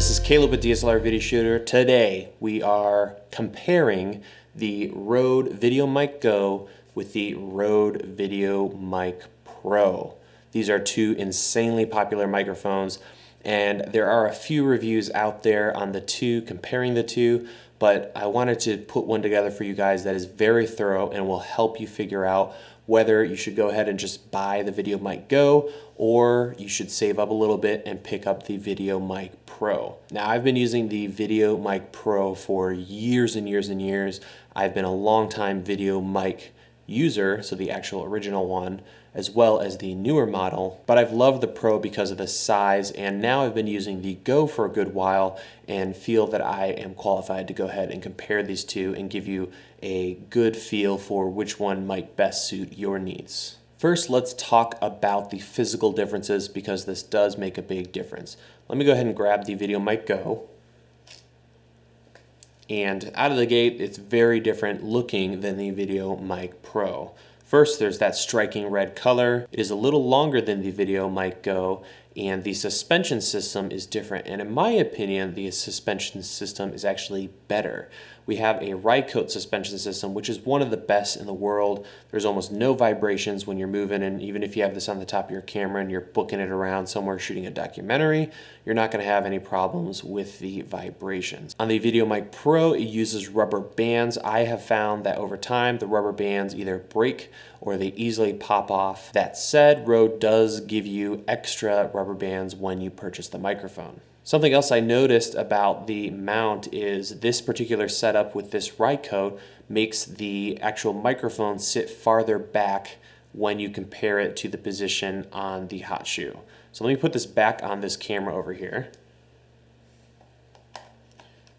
this is Caleb with DSLR Video Shooter. Today we are comparing the Rode VideoMic Go with the Rode VideoMic Pro. These are two insanely popular microphones and there are a few reviews out there on the two comparing the two but I wanted to put one together for you guys that is very thorough and will help you figure out whether you should go ahead and just buy the VideoMic Go or you should save up a little bit and pick up the VideoMic Pro. Now I've been using the VideoMic Pro for years and years and years. I've been a long time VideoMic user, so the actual original one, as well as the newer model, but I've loved the Pro because of the size and now I've been using the Go for a good while and feel that I am qualified to go ahead and compare these two and give you a good feel for which one might best suit your needs. First, let's talk about the physical differences because this does make a big difference. Let me go ahead and grab the VideoMic Go. And out of the gate, it's very different looking than the VideoMic Pro. First, there's that striking red color. It is a little longer than the VideoMic Go, and the suspension system is different. And in my opinion, the suspension system is actually better. We have a Rycote suspension system, which is one of the best in the world. There's almost no vibrations when you're moving, and even if you have this on the top of your camera and you're booking it around somewhere shooting a documentary, you're not going to have any problems with the vibrations. On the VideoMic Pro, it uses rubber bands. I have found that over time, the rubber bands either break or they easily pop off. That said, Rode does give you extra rubber bands when you purchase the microphone. Something else I noticed about the mount is this particular setup with this Rycote makes the actual microphone sit farther back when you compare it to the position on the hot shoe. So let me put this back on this camera over here.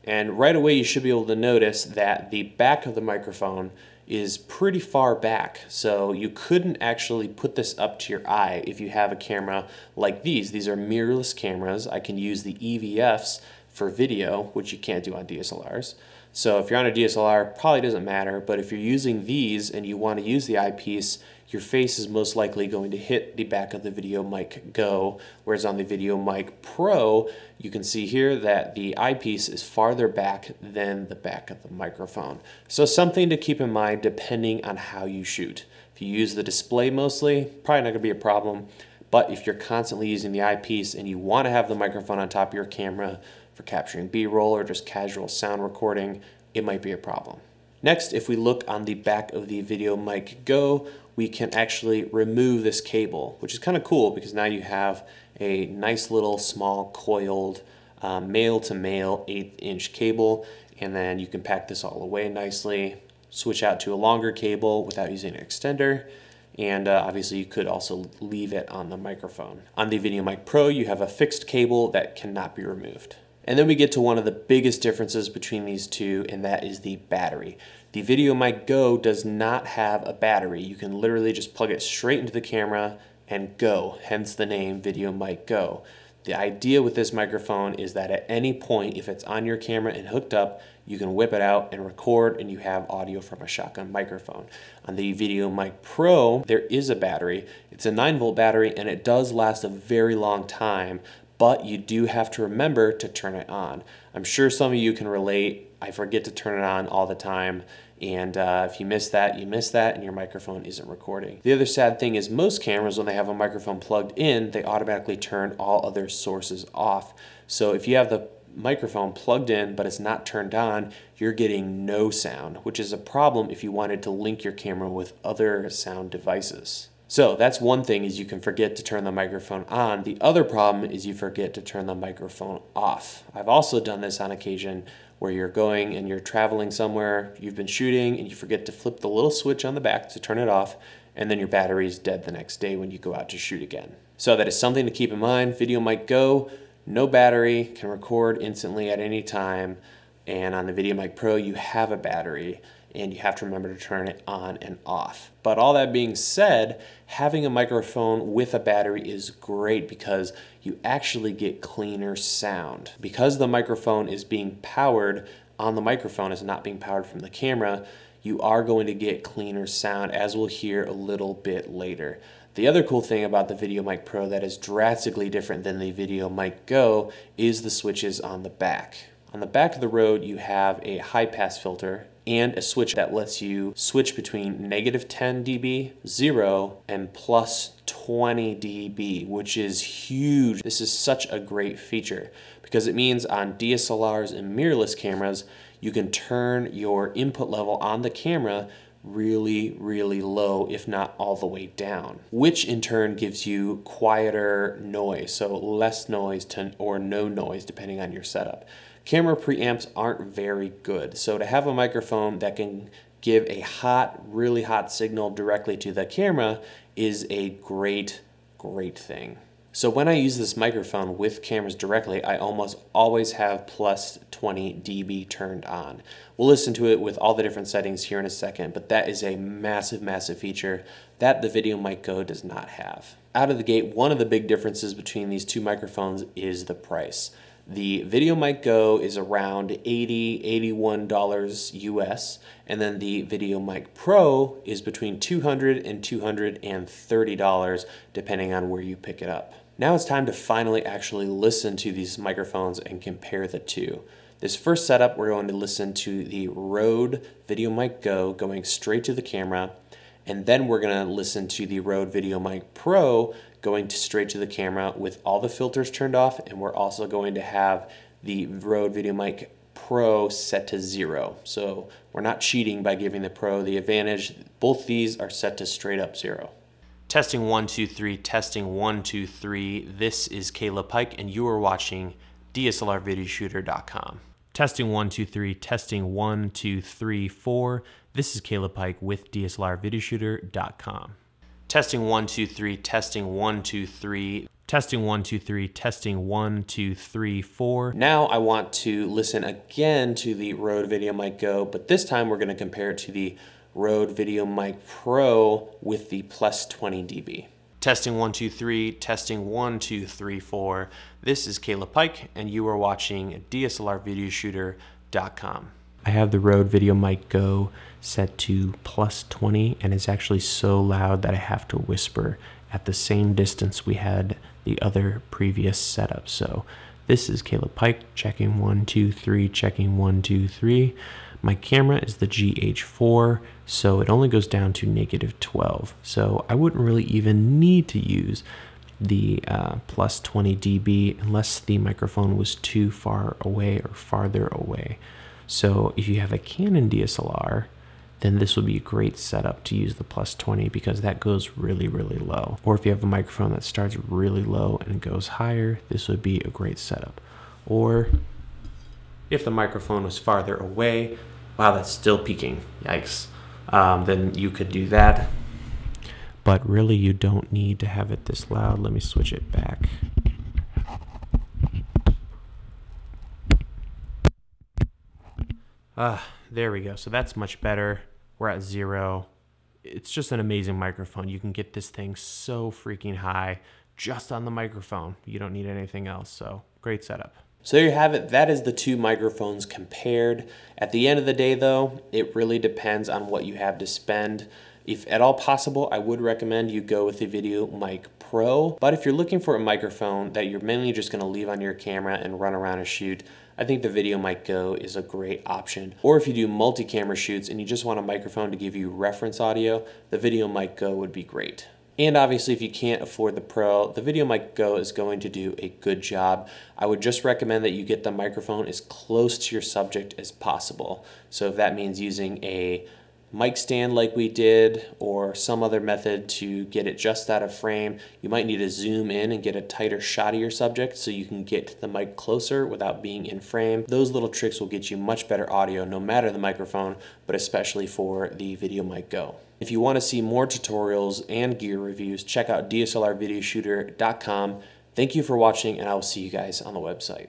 And right away you should be able to notice that the back of the microphone is pretty far back. So you couldn't actually put this up to your eye if you have a camera like these. These are mirrorless cameras. I can use the EVFs for video, which you can't do on DSLRs. So if you're on a DSLR, probably doesn't matter, but if you're using these and you want to use the eyepiece, your face is most likely going to hit the back of the VideoMic Go, whereas on the VideoMic Pro, you can see here that the eyepiece is farther back than the back of the microphone. So something to keep in mind depending on how you shoot. If you use the display mostly, probably not going to be a problem, but if you're constantly using the eyepiece and you want to have the microphone on top of your camera for capturing B-roll or just casual sound recording, it might be a problem. Next, if we look on the back of the VideoMic Go, we can actually remove this cable, which is kind of cool because now you have a nice little small coiled um, male to male eighth inch cable and then you can pack this all away nicely, switch out to a longer cable without using an extender and uh, obviously you could also leave it on the microphone. On the VideoMic Pro you have a fixed cable that cannot be removed. And then we get to one of the biggest differences between these two, and that is the battery. The VideoMic Go does not have a battery. You can literally just plug it straight into the camera and go, hence the name VideoMic Go. The idea with this microphone is that at any point, if it's on your camera and hooked up, you can whip it out and record and you have audio from a shotgun microphone. On the VideoMic Pro, there is a battery. It's a 9 volt battery and it does last a very long time, but you do have to remember to turn it on. I'm sure some of you can relate. I forget to turn it on all the time. And uh, if you miss that, you miss that, and your microphone isn't recording. The other sad thing is most cameras, when they have a microphone plugged in, they automatically turn all other sources off. So if you have the microphone plugged in but it's not turned on, you're getting no sound, which is a problem if you wanted to link your camera with other sound devices. So that's one thing is you can forget to turn the microphone on. The other problem is you forget to turn the microphone off. I've also done this on occasion where you're going and you're traveling somewhere, you've been shooting and you forget to flip the little switch on the back to turn it off and then your battery is dead the next day when you go out to shoot again. So that is something to keep in mind. VideoMic Go, no battery, can record instantly at any time and on the VideoMic Pro you have a battery and you have to remember to turn it on and off. But all that being said, having a microphone with a battery is great because you actually get cleaner sound. Because the microphone is being powered on the microphone, is not being powered from the camera, you are going to get cleaner sound as we'll hear a little bit later. The other cool thing about the VideoMic Pro that is drastically different than the VideoMic Go is the switches on the back. On the back of the Rode, you have a high pass filter and a switch that lets you switch between negative 10 dB, 0, and plus 20 dB, which is huge. This is such a great feature because it means on DSLRs and mirrorless cameras, you can turn your input level on the camera really, really low, if not all the way down, which in turn gives you quieter noise, so less noise to, or no noise depending on your setup. Camera preamps aren't very good, so to have a microphone that can give a hot, really hot signal directly to the camera is a great, great thing. So when I use this microphone with cameras directly, I almost always have plus 20 dB turned on. We'll listen to it with all the different settings here in a second, but that is a massive, massive feature that the VideoMic Go does not have. Out of the gate, one of the big differences between these two microphones is the price. The VideoMic Go is around $80, $81 US, and then the VideoMic Pro is between $200 and $230 depending on where you pick it up. Now it's time to finally actually listen to these microphones and compare the two. This first setup, we're going to listen to the Rode VideoMic Go going straight to the camera, and then we're going to listen to the Rode VideoMic Pro going to straight to the camera with all the filters turned off, and we're also going to have the Rode VideoMic Pro set to zero. So we're not cheating by giving the Pro the advantage. Both these are set to straight up zero. Testing one, two, three, testing one, two, three. This is Caleb Pike, and you are watching DSLRVideoShooter.com. Testing one, two, three, testing one, two, three, four. This is Caleb Pike with DSLRVideoShooter.com. Testing one, two, three, testing one, two, three. Testing one, two, three, testing one, two, three, four. Now I want to listen again to the Rode VideoMic Go, but this time we're going to compare it to the Rode VideoMic Pro with the plus 20 dB. Testing one, two, three, testing one, two, three, four. This is Caleb Pike, and you are watching DSLRVideoShooter.com. I have the Rode VideoMic Go set to plus 20 and it's actually so loud that I have to whisper at the same distance we had the other previous setup. So this is Caleb Pike checking one, two, three, checking one, two, three. My camera is the GH4, so it only goes down to negative 12. So I wouldn't really even need to use the uh, plus 20 dB unless the microphone was too far away or farther away. So if you have a Canon DSLR, then this would be a great setup to use the plus 20 because that goes really, really low. Or if you have a microphone that starts really low and goes higher, this would be a great setup. Or if the microphone was farther away, wow, that's still peaking, yikes, um, then you could do that. But really you don't need to have it this loud. Let me switch it back. Ah, there we go. So that's much better. We're at zero. It's just an amazing microphone. You can get this thing so freaking high just on the microphone. You don't need anything else. So great setup. So there you have it. That is the two microphones compared. At the end of the day though, it really depends on what you have to spend. If at all possible, I would recommend you go with the VideoMic Pro. But if you're looking for a microphone that you're mainly just gonna leave on your camera and run around and shoot, I think the VideoMic Go is a great option. Or if you do multi-camera shoots and you just want a microphone to give you reference audio, the VideoMic Go would be great. And obviously, if you can't afford the Pro, the VideoMic Go is going to do a good job. I would just recommend that you get the microphone as close to your subject as possible. So if that means using a mic stand like we did or some other method to get it just out of frame. You might need to zoom in and get a tighter shot of your subject so you can get the mic closer without being in frame. Those little tricks will get you much better audio no matter the microphone, but especially for the VideoMic Go. If you want to see more tutorials and gear reviews, check out DSLRvideoshooter.com. Thank you for watching and I will see you guys on the website.